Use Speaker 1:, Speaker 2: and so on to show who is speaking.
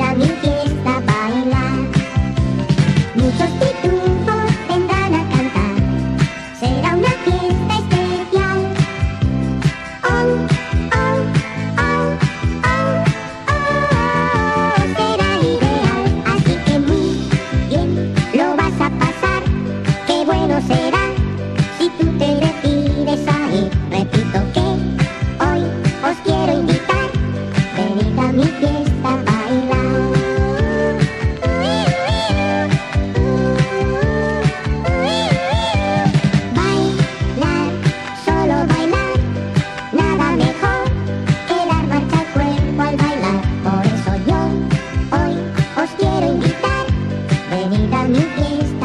Speaker 1: cada mi fiesta baila. Muchos tipos new place